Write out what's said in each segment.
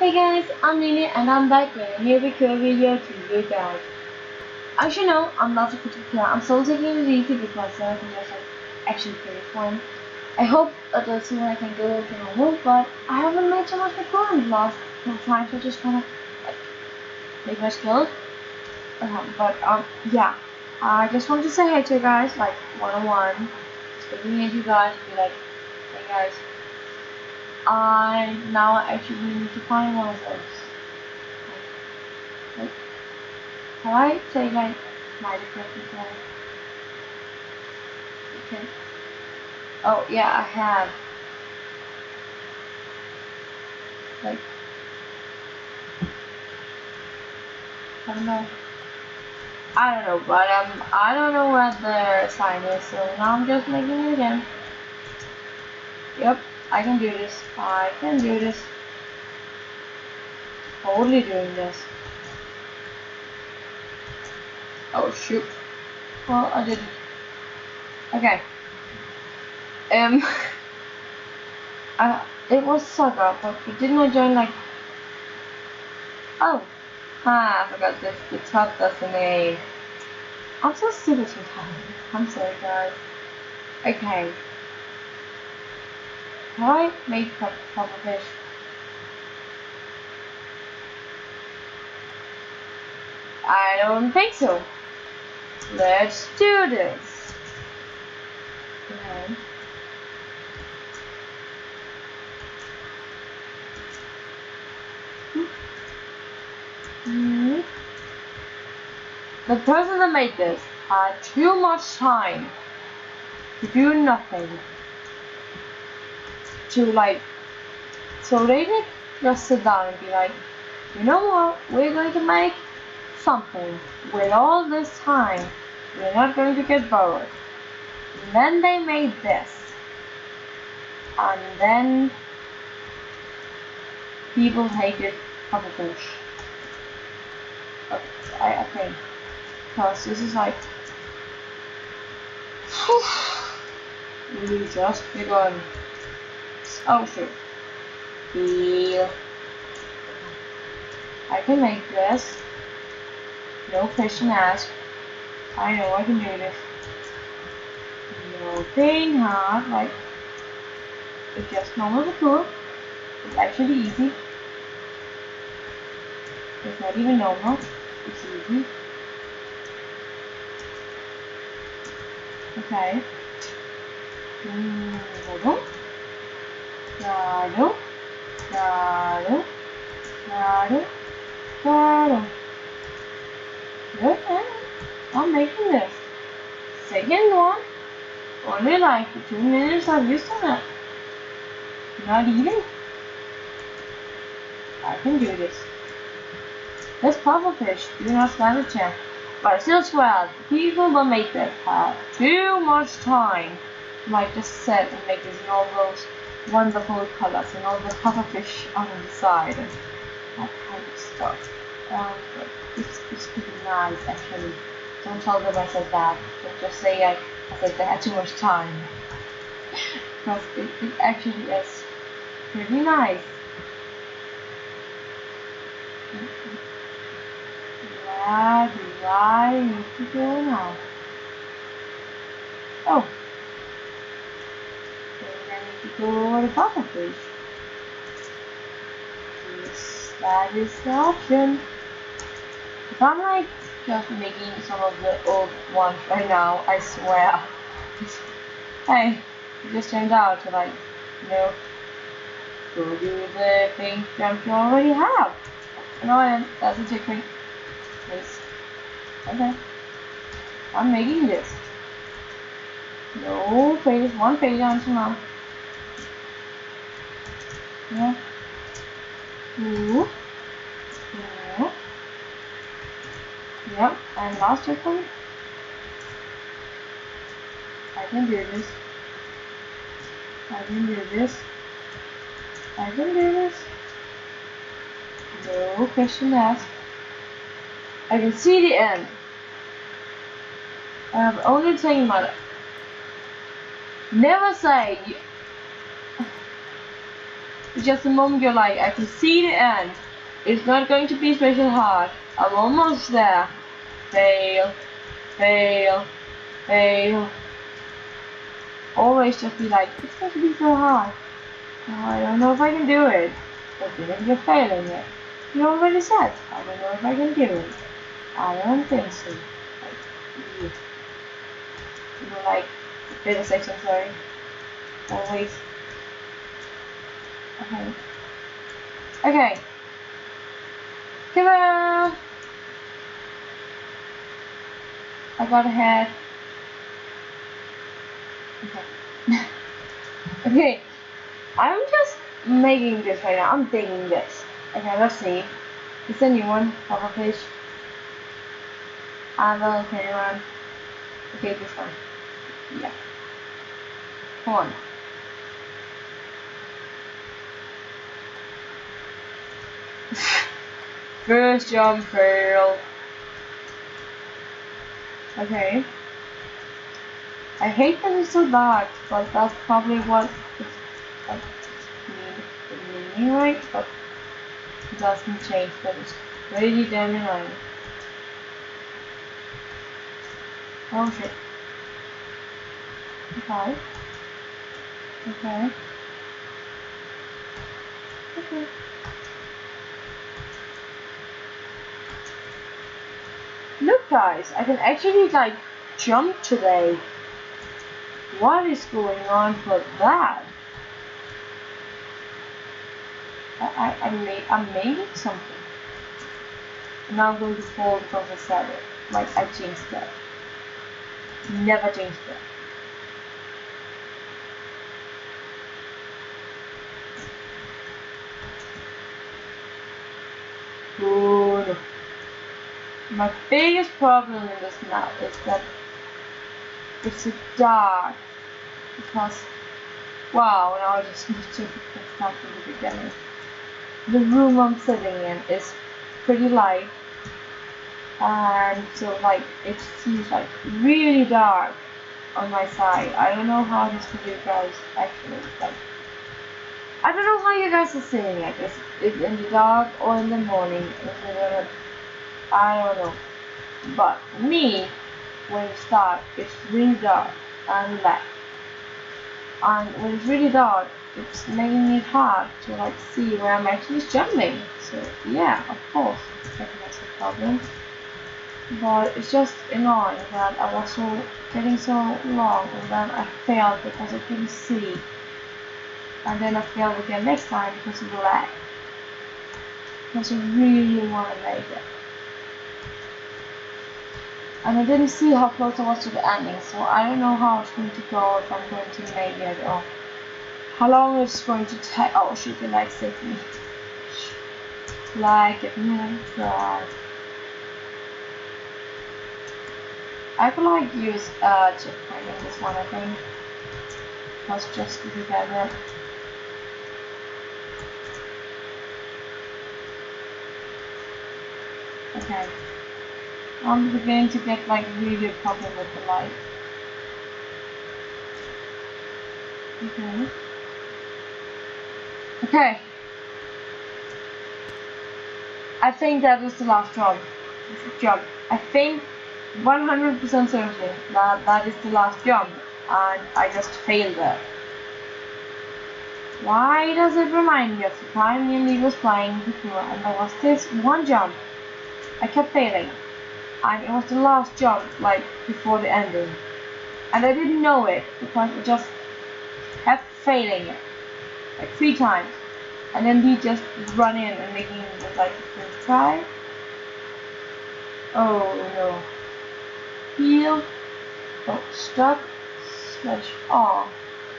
Hey guys, I'm Nini and I'm back with a new video video to you guys. As you know, I'm not a particular. I'm still taking it easy because I just like actually this one. I hope that uh, soon I can go to normal, but I haven't made so much recording last time, so I just wanna like make my skills. Um, but um, yeah, I just wanted to say hey to you guys, like one on one, speaking you guys, be like, hey guys. I now actually need to find one of those. Like, I my correctly today? Okay. Oh yeah, I have. Like, I don't know. I don't know, but um, I don't know what the sign is, so now I'm just making it again. Yep. I can do this. I can do this. Totally doing this. Oh shoot. Well, I didn't. Okay. Um. I, it was Saga, but didn't I join like... Oh. Ah, I forgot this. The top does a name. I'm so stupid sometimes. I'm sorry guys. Okay. Why make up fish? I don't think so. Let's do this. Okay. Hmm. The person that made this had too much time to do nothing to like so they did just sit down and be like you know what we're going to make something with all this time we're not going to get bored and then they made this and then people hated fish. Okay, I, okay. Because this is like we just begun. Oh shoot. Yeah. I can make this. No question asked. I know I can do this. No thing hard, like it's just normal to cook. It's actually easy. It's not even normal. It's easy. Okay. Mm, hold on. Claro, claro, claro, claro. Good, I'm making this. Second one, only like two minutes of on it. Not eating. I can do this. This pufferfish do not stand a chance. But I still swear, people that make this have too much time, like just sit and make these novels wonderful colors and all the pufferfish on the side and that kind of stuff. Um, it's, it's pretty nice actually. Don't tell them I said that. Don't just say I, I said they had too much time. because it, it actually is pretty nice. Where do I need to go now? Oh, Papa Fish. Yes, that is the option. If I'm like just making some of the old ones right now, I swear. hey, it just turned out to like, you know, go do the thing jump you already have. No, I that's a different place. Okay. I'm making this. No phase, one phase until now. Yeah. Two. Yeah. Yep, and last circle. I can do this. I can do this. I can do this. No question asked. I can see the end. I'm only saying my Never say just you're like, I can see the end. It's not going to be special hard. I'm almost there. Fail, fail, fail. Always just be like, it's going to be so hard. Oh, I don't know if I can do it. But then you're failing it. You already said, I don't know if I can do it. I don't think so. Like, you, you were like, data section, sorry. Always. Okay. Okay. On. I got ahead. Okay. okay. I'm just making this right now. I'm digging this. Okay, let's see. It's a new one, cover page. Ah, and the okay one. Okay, this one. Yeah. Come on. First jump fail. Okay. I hate that it's so dark, but that's probably what it's meaning right, but it doesn't change that it's really damn annoying. Oh shit. Okay. Okay. Okay. Guys, I can actually like jump today. What is going on for that? I, I, I made, I'm making something. Now I'm going to fall because I said. Like I changed that. Never changed that. Good. My biggest problem in this map is that it's so dark. Because, wow, now I just need to start from the beginning. The room I'm sitting in is pretty light. And so, like, it seems like really dark on my side. I don't know how this you guys actually like. I don't know how you guys are seeing it. Is it in the dark or in the morning? Is it I don't know. But me, when it starts, it's really dark and black. And when it's really dark, it's making it hard to like see where I'm actually jumping. So yeah, of course, that's a problem. But it's just annoying that I was so getting so long and then I failed because I couldn't see. And then I failed again next time because of the lag. Because I really want to make it. And I didn't see how close I was to the ending, so I don't know how it's going to go if I'm going to make it or how long it's going to take. Oh, like save me. Like, give me a try. I could like use uh, checkpoint in this one, I think. Plus just be better. Okay. I'm beginning to get like really a problem with the light. Okay. Okay. I think that was the last jump. Jump. I think 100% certainly that that is the last jump and I just failed it. Why does it remind me of the time me and was playing before and there was this one jump I kept failing and it was the last jump like before the ending. And I didn't know it because I just kept failing it like three times. And then he just run in and making it like try oh no. Heal oh stuck slash off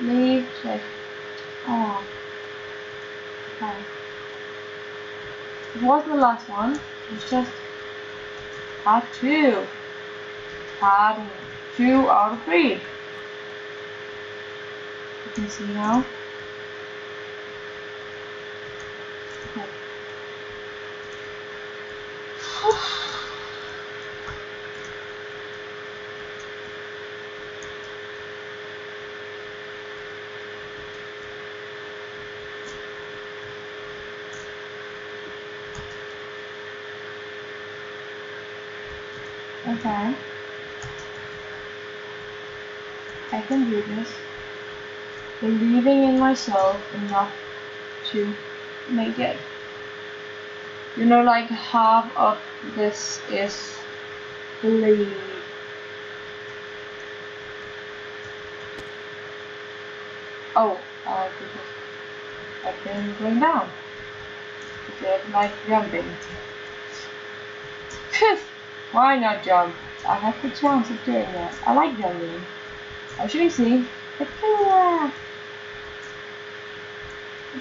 leave slash off. Okay. It wasn't the last one it was just Part 2. Part 2 out of 3. You can see now. Okay. Okay. I can do this. Believing in myself enough to make it. You know, like half of this is believe. Oh, uh, I've been going down. Because of like jumping. Why not jump? I have the chance of doing that. I like jumping. Oh, should we see?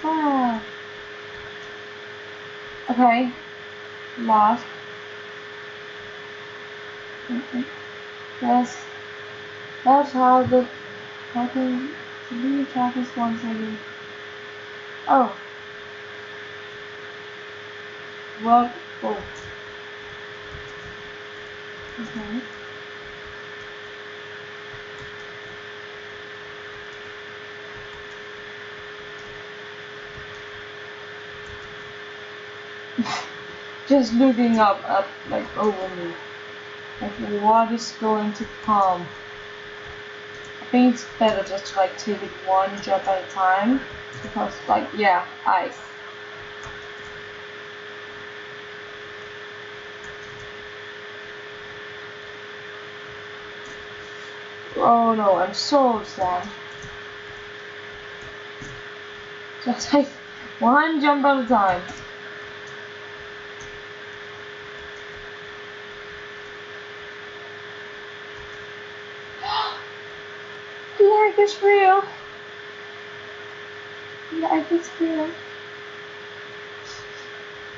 Wow. Okay. Last. Yes. That's how the fucking leave Travis one second. Oh. What? Oh. Okay. Mm-hmm. Just looking up, up, like over me. Like what is going to come? I think it's better just to like take it one jump at a time. Because like, yeah, ice. Oh no, I'm so sad. Just like one jump at a time. Life is real. Life is real.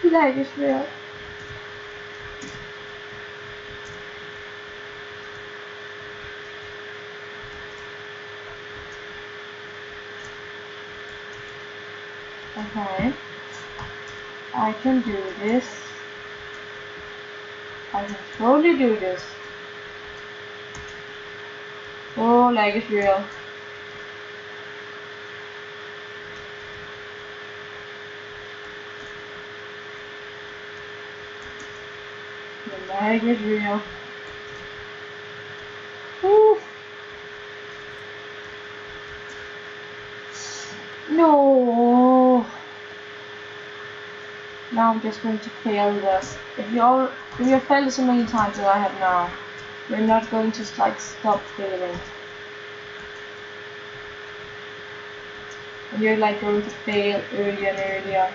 Life is real. Okay. I can do this. I can totally do this. Oh, lag is real. The lag is real. Ooh. No. Now I'm just going to fail this. If you're if you failed so many times as I have now, you're not going to like stop failing. And you're like going to fail earlier and earlier.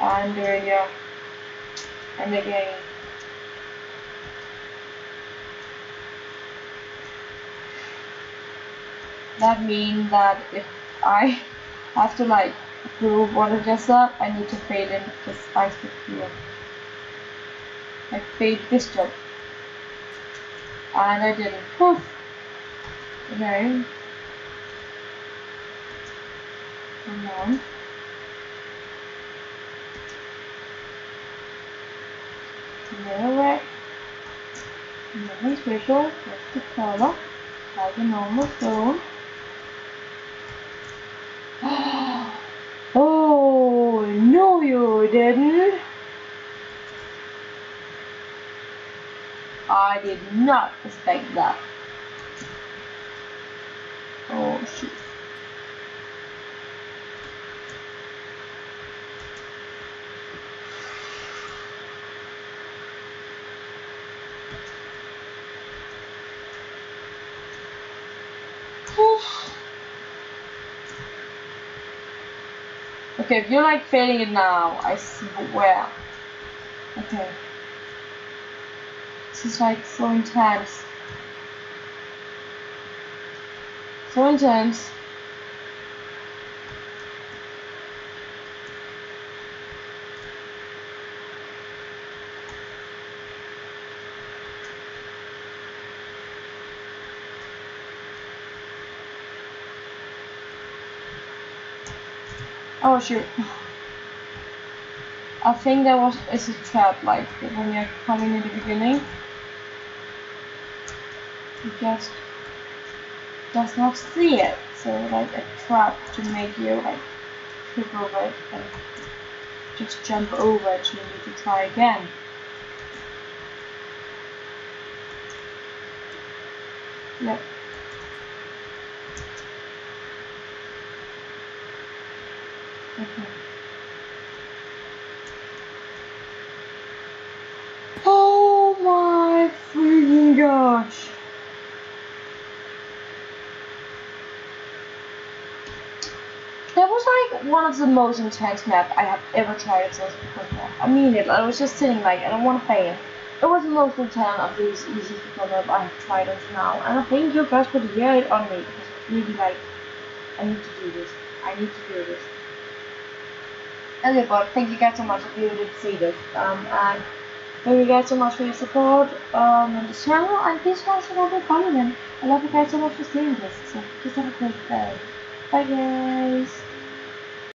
And earlier. And again. That means that if I have to like prove water just said, I need to fade in this ice field. I fade this job. And I didn't. Poof. Okay. Come on. Another way. Nothing special. Just the color. Like a normal stone. oh, no you didn't. I did not expect that. Oh shit. okay, if you're like failing it now, I swear. Okay. This is like so intense. So intense. Oh shoot. I think that was is a trap like when you're coming in the beginning just does not see it. So like a trap to make you like trip over it and just jump over it so you need to try again. Yep. One of the most intense maps I have ever tried at before. I mean it, I was just sitting like, I don't want to fail. It was the most intense of these easy tutorial map I have tried until now, and I thank you guys for hear it on me, because it's really like, I need to do this. I need to do this. Okay, but thank you guys so much if you did see this. Um, and thank you guys so much for your support um, on this channel, and please guys remember to follow them. I love you guys so much for seeing this, so just have a great day. Bye guys!